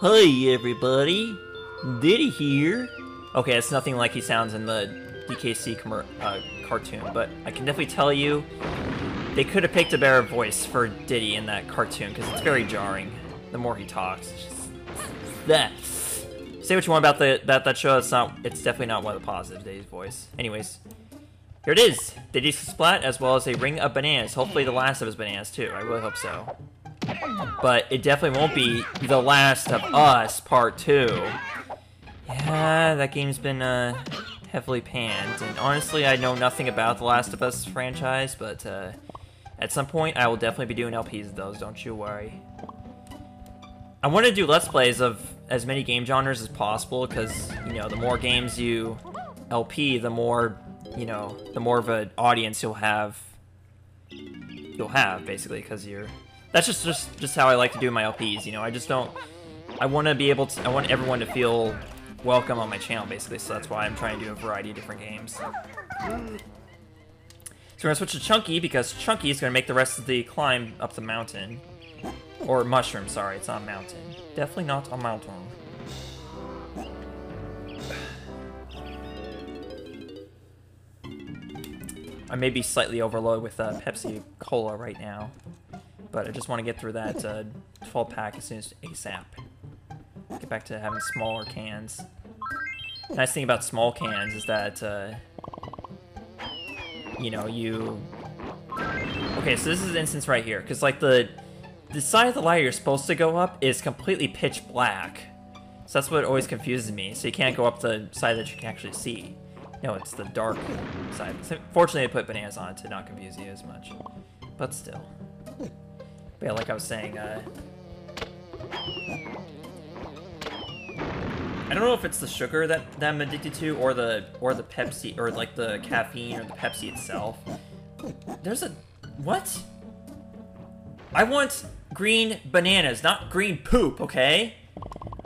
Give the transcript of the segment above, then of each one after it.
Hey everybody, Diddy here. Okay, it's nothing like he sounds in the DKC uh, cartoon, but I can definitely tell you they could have picked a better voice for Diddy in that cartoon because it's very jarring. The more he talks, it's just that. Say what you want about the that that show. It's not. It's definitely not one of the positives. Diddy's voice. Anyways, here it is. Diddy's splat as well as a ring of bananas. Hopefully the last of his bananas too. I really hope so. But it definitely won't be The Last of Us Part 2. Yeah, that game's been uh, heavily panned. And honestly, I know nothing about The Last of Us franchise, but uh, at some point I will definitely be doing LPs of those, don't you worry. I want to do Let's Plays of as many game genres as possible, because, you know, the more games you LP, the more, you know, the more of an audience you'll have, you'll have, basically, because you're that's just just just how I like to do my LPs. You know, I just don't. I want to be able to. I want everyone to feel welcome on my channel, basically. So that's why I'm trying to do a variety of different games. So we're gonna switch to Chunky because Chunky is gonna make the rest of the climb up the mountain, or mushroom. Sorry, it's not mountain. Definitely not a mountain. I may be slightly overloaded with uh, Pepsi Cola right now. But I just want to get through that uh, 12 pack as soon as ASAP. Get back to having smaller cans. Nice thing about small cans is that, uh, you know, you... Okay, so this is the instance right here, because, like, the, the side of the ladder you're supposed to go up is completely pitch black. So that's what always confuses me, so you can't go up the side that you can actually see. No, it's the dark side. Fortunately, they put bananas on it to not confuse you as much. But still. But yeah, like I was saying, uh, I don't know if it's the sugar that, that I'm addicted to, or the or the Pepsi, or like the caffeine, or the Pepsi itself. There's a what? I want green bananas, not green poop. Okay?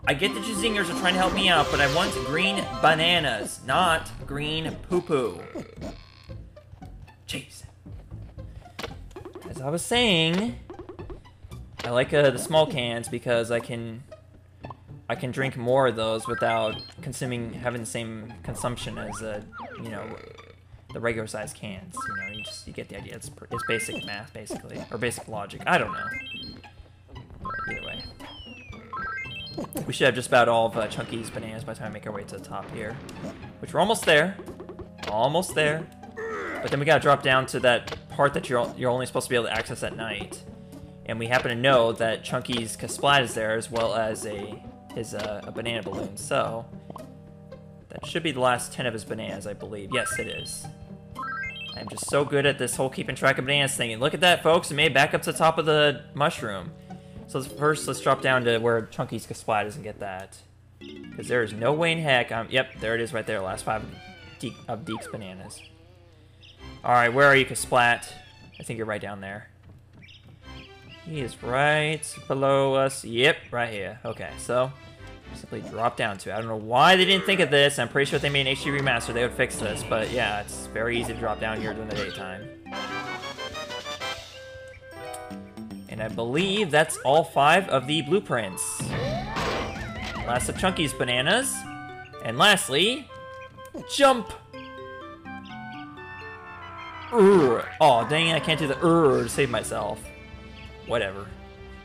I get that you zingers are trying to help me out, but I want green bananas, not green poo poo. Jeez. As I was saying. I like uh, the small cans because I can I can drink more of those without consuming having the same consumption as uh, you know the regular size cans. You know, you just you get the idea. It's it's basic math basically or basic logic. I don't know. But either way, we should have just about all of uh, Chunky's bananas by the time we make our way to the top here, which we're almost there, almost there. But then we gotta drop down to that part that you're you're only supposed to be able to access at night and we happen to know that Chunky's Kasplat is there as well as a his uh, a banana balloon. So that should be the last ten of his bananas, I believe. Yes, it is. I'm just so good at this whole keeping track of bananas thing. And look at that, folks. We made it back up to the top of the mushroom. So first, let's drop down to where Chunky's Kasplat is and get that. Because there is no way in heck I'm... Yep, there it is right there. Last five of Deek's bananas. Alright, where are you, Kasplat? I think you're right down there. He is right below us. Yep, right here. Okay, so simply drop down to it. I don't know why they didn't think of this. I'm pretty sure if they made an HD remaster, they would fix this. But yeah, it's very easy to drop down here during the daytime. And I believe that's all five of the blueprints. Last of Chunky's bananas. And lastly, jump! Urgh. Oh, dang it, I can't do the urgh to save myself whatever.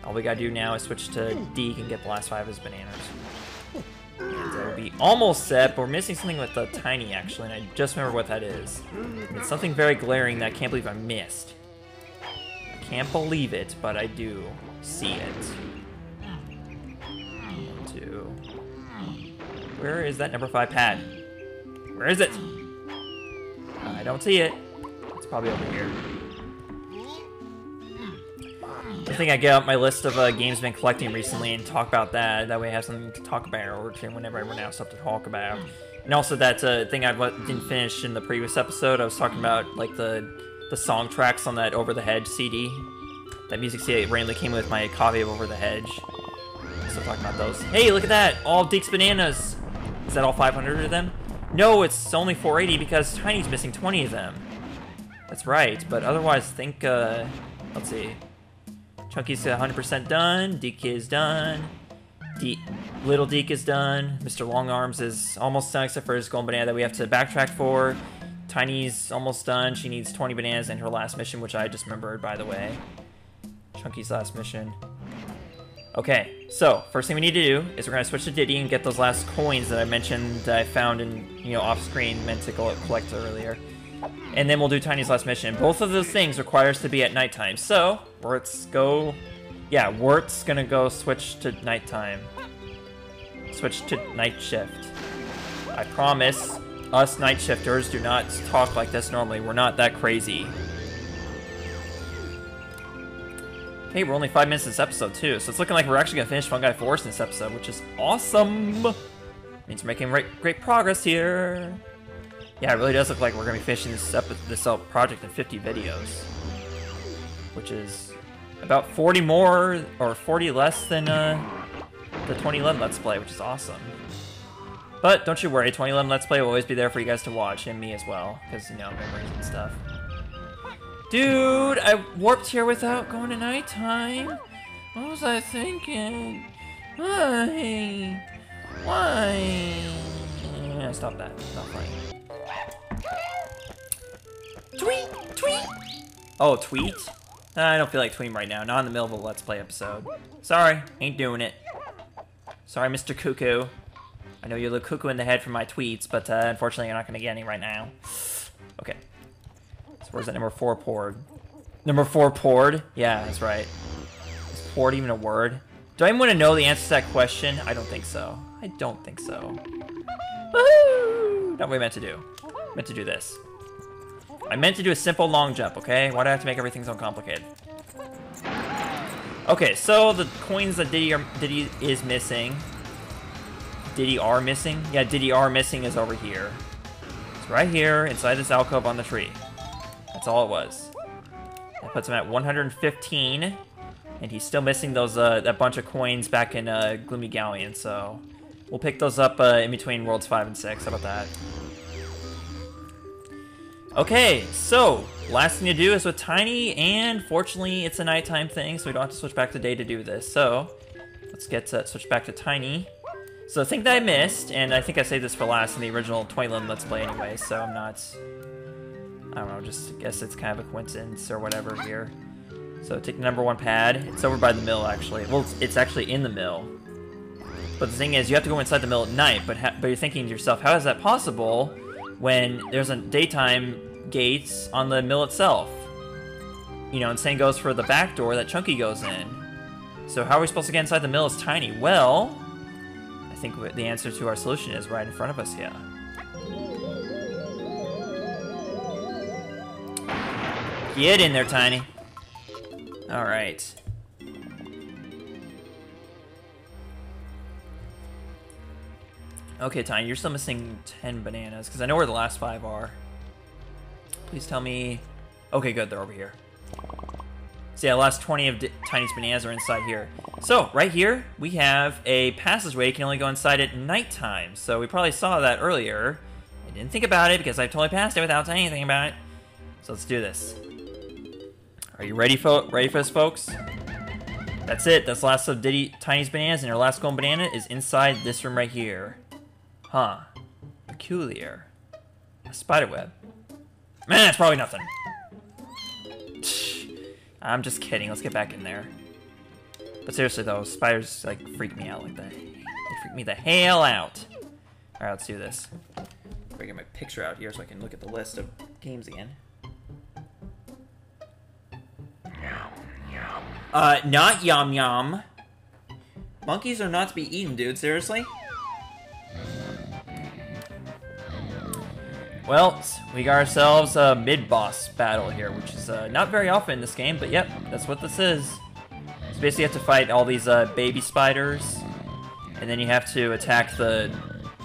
All we gotta do now is switch to Deke and get the last five of his bananas. And that'll be almost set, but we're missing something with the tiny, actually, and I just remember what that is. It's something very glaring that I can't believe I missed. I can't believe it, but I do see it. One, two. Where is that number five pad? Where is it? I don't see it. It's probably over here. I think I get out my list of uh, games I've been collecting recently and talk about that. That way I have something to talk about or whenever I run out of stuff to talk about. And also that uh, thing I didn't finish in the previous episode, I was talking about like the the song tracks on that Over the Hedge CD. That music CD randomly came with my copy of Over the Hedge. So talking about those. Hey, look at that! All Deke's bananas! Is that all 500 of them? No, it's only 480 because Tiny's missing 20 of them. That's right, but otherwise think, uh, let's see. Chunky's 100% done. DK is done. De Little Deke is done. Mr. Longarms is almost done except for his golden banana that we have to backtrack for. Tiny's almost done. She needs 20 bananas in her last mission, which I just remembered, by the way. Chunky's last mission. Okay, so first thing we need to do is we're gonna switch to Diddy and get those last coins that I mentioned that I found in, you know, off-screen meant to collect earlier. And then we'll do Tiny's last mission. Both of those things require us to be at nighttime. So, let's go... Yeah, Wirt's gonna go switch to nighttime. Switch to night shift. I promise, us night shifters do not talk like this normally. We're not that crazy. Hey, we're only five minutes this episode, too, so it's looking like we're actually gonna finish Fungi Forest in this episode, which is awesome! Means we're making great, great progress here. Yeah, it really does look like we're gonna be finishing this, up this project in 50 videos. Which is about 40 more, or 40 less than uh, the 2011 Let's Play, which is awesome. But don't you worry, 2011 Let's Play will always be there for you guys to watch, and me as well, because, you know, memories and stuff. Dude, I warped here without going to nighttime. What was I thinking? Why? Why? Yeah, stop that. Stop funny. Tweet! Tweet! Oh, tweet? I don't feel like tweeting right now. Not in the middle of a Let's Play episode. Sorry, ain't doing it. Sorry, Mr. Cuckoo. I know you look cuckoo in the head for my tweets, but uh, unfortunately you're not going to get any right now. Okay. So where's that number four poured? Number four poured? Yeah, that's right. Is poured even a word? Do I even want to know the answer to that question? I don't think so. I don't think so. Woohoo! Not what I meant to do. Meant to do this. I meant to do a simple long jump, okay? Why do I have to make everything so complicated? Okay, so the coins that Diddy, are, Diddy is missing. Diddy are missing? Yeah, Diddy are missing is over here. It's right here, inside this alcove on the tree. That's all it was. That puts him at 115, and he's still missing those uh, that bunch of coins back in uh, Gloomy Galleon, so we'll pick those up uh, in between Worlds 5 and 6. How about that? Okay, so last thing to do is with Tiny, and fortunately it's a nighttime thing, so we don't have to switch back to day to do this. So let's get to switch back to Tiny. So the thing that I missed, and I think I saved this for last in the original 2011 Let's Play anyway, so I'm not I don't know, just guess it's kind of a coincidence or whatever here. So take the number one pad. It's over by the mill, actually. Well, it's, it's actually in the mill. But the thing is, you have to go inside the mill at night, but, but you're thinking to yourself, how is that possible when there's a daytime gates on the mill itself? You know, and same goes for the back door that Chunky goes in. So how are we supposed to get inside the mill is tiny? Well, I think the answer to our solution is right in front of us here. Get in there, Tiny. Alright. Okay, Tiny, you're still missing 10 bananas, because I know where the last five are. Please tell me... Okay, good, they're over here. So yeah, the last 20 of Tiny's bananas are inside here. So, right here, we have a passageway you can only go inside at nighttime. So we probably saw that earlier. I didn't think about it because I totally passed it without saying anything about it. So let's do this. Are you ready for ready for this, folks? That's it. That's the last of Diddy Tiny's bananas, and our last golden banana is inside this room right here. Huh. Peculiar. A spider web. Man, it's probably nothing. I'm just kidding. Let's get back in there. But seriously though, spiders like freak me out like that. They freak me the hell out. Alright, let's do this. I get my picture out here so I can look at the list of games again. Uh, not yum yum. Monkeys are not to be eaten, dude. Seriously? Well, we got ourselves a mid-boss battle here, which is uh, not very often in this game, but yep, that's what this is. So basically you have to fight all these uh, baby spiders, and then you have to attack the,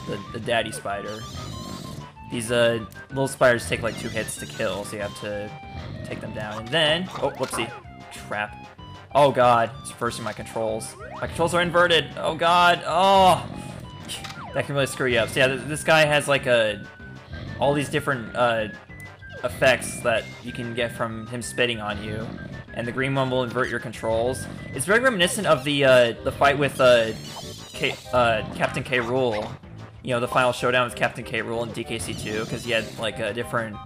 the, the daddy spider. These uh, little spiders take like two hits to kill, so you have to take them down. And then, oh, whoopsie, trap. Oh god, it's reversing my controls. My controls are inverted. Oh god, oh. That can really screw you up. So yeah, this guy has like a, all these different uh, effects that you can get from him spitting on you. And the green one will invert your controls. It's very reminiscent of the uh, the fight with uh, K, uh, Kaptain K. Rool, You know, the final showdown with Kaptain K. Rool in DKC2, because he had like a different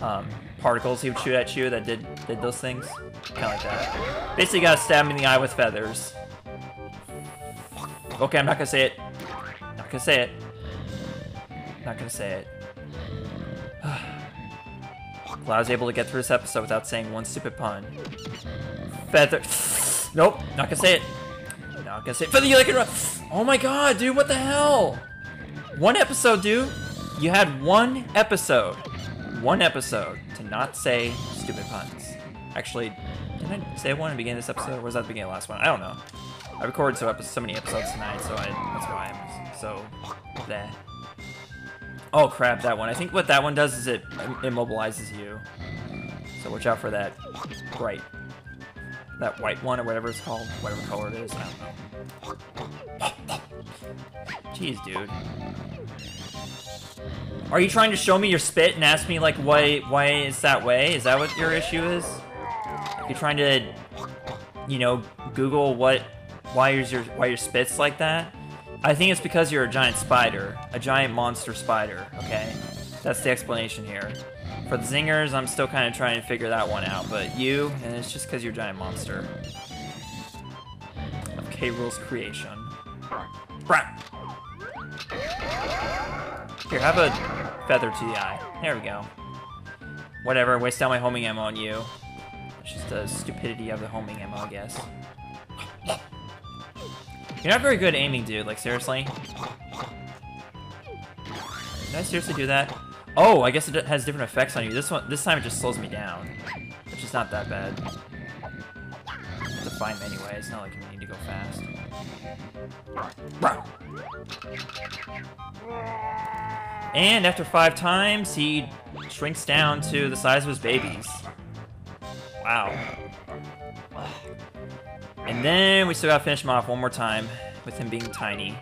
um, particles he would shoot at you that did did those things. Kind of like that. Basically, got to stab him in the eye with feathers. Okay, I'm not gonna say it. Not gonna say it. Not gonna say it. Glad I was able to get through this episode without saying one stupid pun. Feather. Nope, not gonna say it. Not gonna say it. Feather, you like it? Oh my god, dude, what the hell? One episode, dude. You had one episode. One episode to not say stupid puns. Actually, did I say one at the beginning of this episode, or was that the beginning of the last one? I don't know. I recorded so, so many episodes tonight, so I, that's why I'm so there. Oh crap, that one. I think what that one does is it immobilizes you. So watch out for that bright, that white one or whatever it's called, whatever color it is. I don't know. Jeez, dude. Are you trying to show me your spit and ask me like why why is that way? Is that what your issue is? You're trying to, you know, Google what why is your why your spit's like that? I think it's because you're a giant spider, a giant monster spider. Okay, that's the explanation here. For the zingers, I'm still kind of trying to figure that one out, but you, and it's just because you're a giant monster. Of K. Rool's creation. Here, have a feather to the eye. There we go. Whatever, waste out my homing ammo on you. It's just the stupidity of the homing ammo, I guess. You're not very good aiming, dude. Like, seriously? Did I seriously do that? Oh, I guess it has different effects on you. This one, this time it just slows me down. Which is not that bad. It's fine anyway. It's not like you need to go fast. And after five times, he shrinks down to the size of his babies. Wow. And then we still gotta finish him off one more time with him being tiny.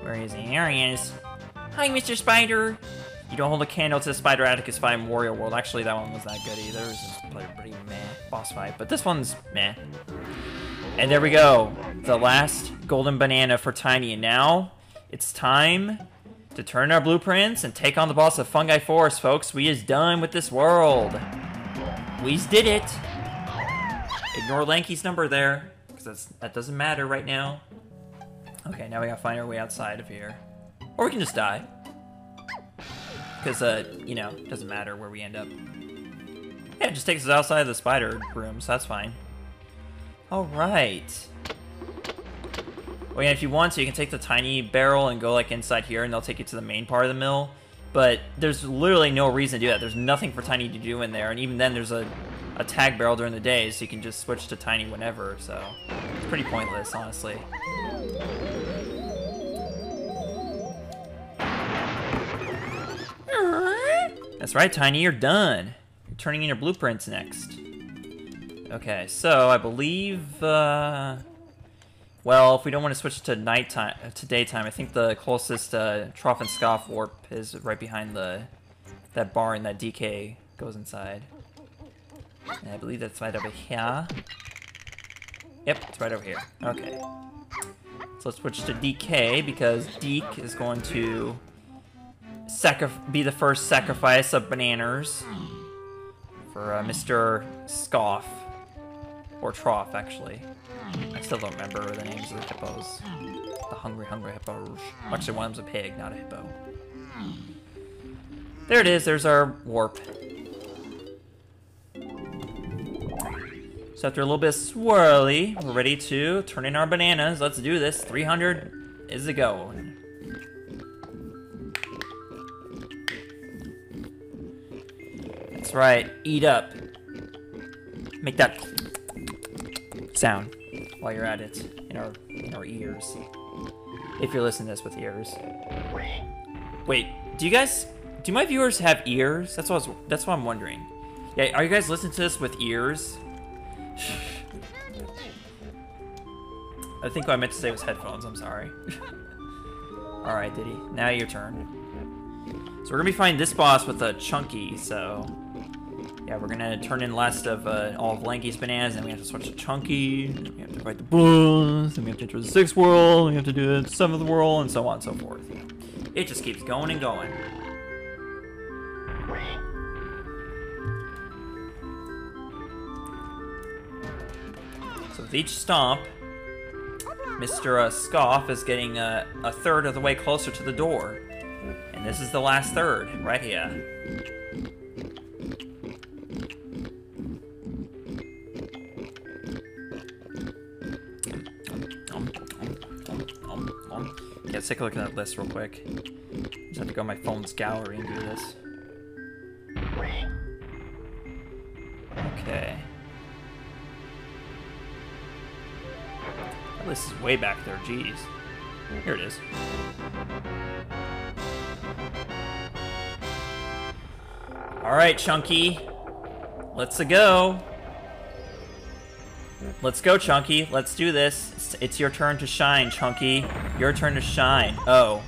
Where is he? There he is. Hi, Mr. Spider. You don't hold a candle to the Spideraticus fight in Wario World. Actually, that one was not good either. It was just pretty meh boss fight. But this one's meh. And there we go. The last golden banana for Tiny. And now it's time to turn our blueprints and take on the boss of Fungi Forest, folks. We is done with this world. We's did it. Ignore Lanky's number there, because that doesn't matter right now. Okay, now we gotta find our way outside of here. Or we can just die. Because, uh, you know, it doesn't matter where we end up. Yeah, it just takes us outside of the spider room, so that's fine. Alright. Well, yeah, if you want to, you can take the tiny barrel and go, like, inside here, and they'll take you to the main part of the mill. But there's literally no reason to do that. There's nothing for Tiny to do in there, and even then there's a, a tag barrel during the day, so you can just switch to Tiny whenever, so it's pretty pointless, honestly. That's right, Tiny, you're done. You're turning in your blueprints next. Okay, so I believe, uh... Well, if we don't want to switch to nighttime, to daytime, I think the closest uh, Troff and Scoff warp is right behind the that barn that DK goes inside. And I believe that's right over here. Yep, it's right over here. Okay. So let's switch to DK because Deke is going to be the first sacrifice of bananas for uh, Mr. Scoff. Or Troff, actually. I still don't remember the names of the hippos. The hungry, hungry hippos. Actually, one of them's a pig, not a hippo. There it is, there's our warp. So after a little bit swirly, we're ready to turn in our bananas. Let's do this. 300 is a go. That's right, eat up. Make that sound while you're at it in our in our ears. If you're listening to this with ears. Wait, do you guys do my viewers have ears? That's what was, that's what I'm wondering. Yeah, are you guys listening to this with ears? I think what I meant to say was headphones, I'm sorry. Alright, Diddy. Now your turn. So we're gonna be fighting this boss with a chunky, so Yeah, we're gonna turn in last of uh, all of Lanky's bananas, and we have to switch to Chunky, we have to fight the bulls, and we have to enter the sixth world, we have to do the seventh world, and so on and so forth. It just keeps going and going. With each stomp, Mr. Uh, Scoff is getting uh, a third of the way closer to the door. And this is the last third, right here. Let's take a look at that list real quick. Just have to go my phone's gallery and do this. That list is way back there, jeez. Here it is. Alright, Chunky. Let's go. Let's go, Chunky. Let's do this. It's, your turn to shine, Chunky. Your turn to shine. Oh.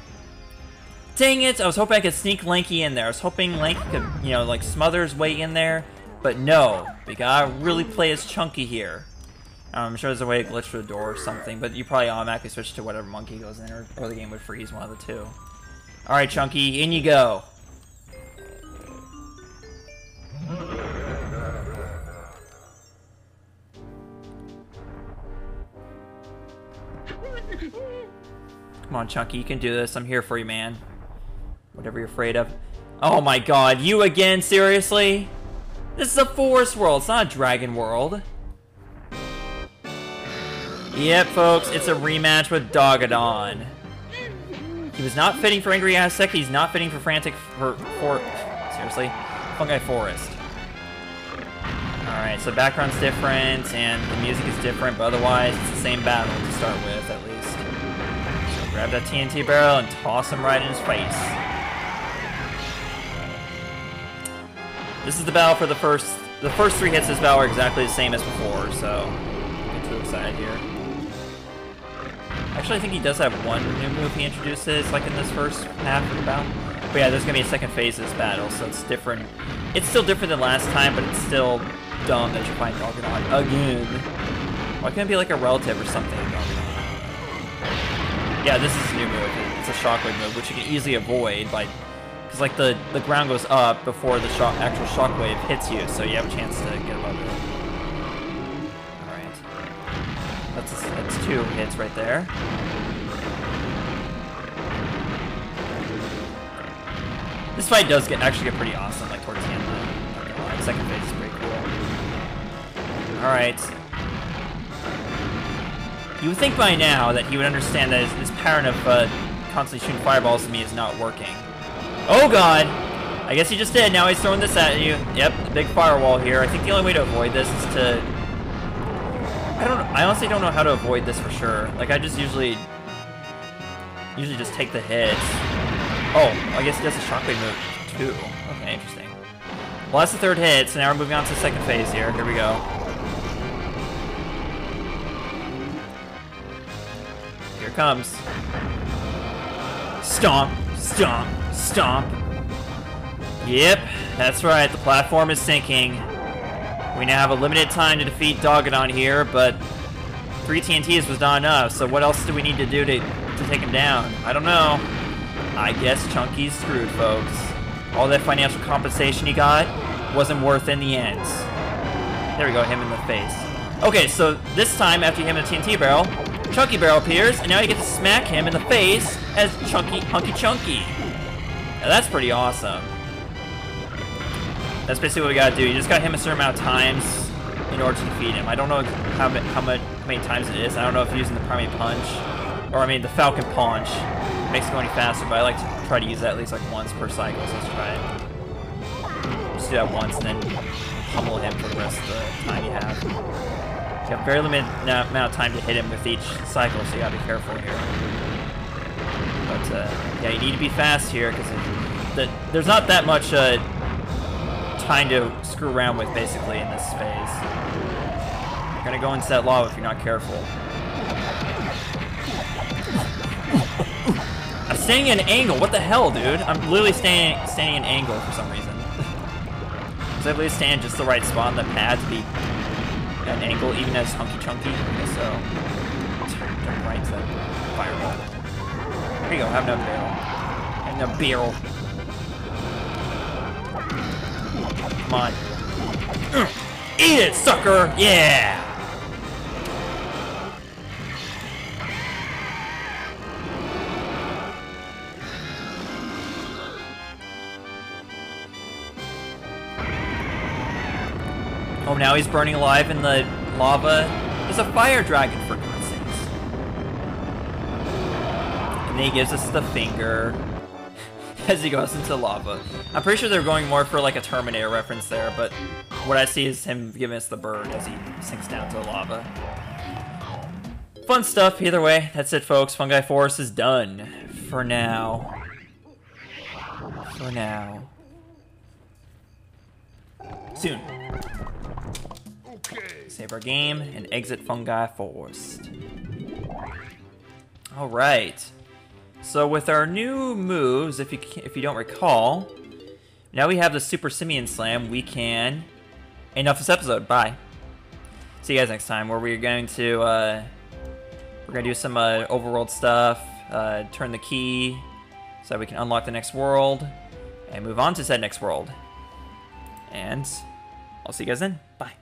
Dang it! I was hoping I could sneak Lanky in there. I was hoping Lanky could, you know, like, smother his way in there. But no. We gotta really play as Chunky here. Um, I'm sure there's a way to glitch through the door or something, but you probably automatically switch to whatever monkey goes in, or, or the game would freeze one of the two. Alright, Chunky, in you go. Come on, Chunky, you can do this. I'm here for you, man. Whatever you're afraid of. Oh my god, you again? Seriously? This is a forest world, it's not a dragon world. Yep, folks, it's a rematch with Dogadon. He was not fitting for Angry Aztec, he's not fitting for Frantic for, for seriously, Fungi Forest. Alright, so background's different, and the music is different, but otherwise it's the same battle to start with, at least. So grab that TNT barrel and toss him right in his face. This is the battle for the first... The first three hits of this battle are exactly the same as before, so... Get too excited here. Actually, I think he does have one new move he introduces, like in this first half of the battle. But yeah, there's gonna be a second phase of this battle, so it's different. It's still different than last time, but it's still dumb that you're fighting Dogadon again. Why can't it be like a relative or something Yeah, this is a new move. It's a shockwave move, which you can easily avoid by... Because like the, the ground goes up before the actual shockwave hits you, so you have a chance to get above it. Two hits right there. This fight does get actually get pretty awesome, like towards the end. The second phase is pretty cool. All right. You would think by now that he would understand that his, his pattern of uh, constantly shooting fireballs at me is not working. Oh god! I guess he just did. Now he's throwing this at you. Yep, big firewall here. I think the only way to avoid this is to... I don't. I honestly don't know how to avoid this for sure. Like I just usually, usually just take the hits. Oh, I guess he does a shockwave move too. Okay, interesting. Well, that's the third hit, so now we're moving on to the second phase here. Here we go. Here comes. Stomp, stomp, stomp. Yep, that's right, the platform is sinking. We now have a limited time to defeat Dogadon here, but three TNTs was not enough, so what else do we need to do to, to take him down? I don't know. I guess Chunky's screwed, folks. All that financial compensation he got wasn't worth in the end. There we go, him in the face. Okay, so this time, after you hit him in the TNT barrel, Chunky Barrel appears, and now you get to smack him in the face as Chunky Hunky Chunky. Now that's pretty awesome. That's basically what we gotta do. You just gotta hit him a certain amount of times in order to defeat him. I don't know how, how, much, how many times it is. I don't know if you're using the primary punch, or I mean the falcon punch, makes it go any faster, but I like to try to use that at least like once per cycle, so let's try it. Just do that once and then pummel him for the rest of the time you have. You have very limited amount of time to hit him with each cycle, so you gotta be careful here. But uh, yeah, you need to be fast here, because the, there's not that much uh, time to screw around with, basically, in this phase. You're gonna go and set lava if you're not careful. I'm staying at an angle. What the hell, dude? I'm literally staying standing at an angle for some reason. Because I believe stand just the right spot on the pad to be an angle, even as hunky chunky. So, jump right to fireball. There you go, have no barrel. Have no barrel. Come on. Eat it, sucker! Yeah! Oh, now he's burning alive in the lava. He's a fire dragon, for God's sakes. And then he gives us the finger as he goes into lava. I'm pretty sure they're going more for like a Terminator reference there, but what I see is him giving us the bird as he sinks down to the lava. Fun stuff, either way. That's it, folks. Fungi Forest is done. For now. For now. Soon. Save our game and exit Fungi Forest. Alright. So with our new moves, if you if you don't recall, now we have the Super Simian Slam, we can... Enough this episode, bye. See you guys next time, where we're going to, uh, We're gonna do some, uh, overworld stuff, uh, turn the key, so we can unlock the next world, and move on to said next world. And I'll see you guys then. Bye.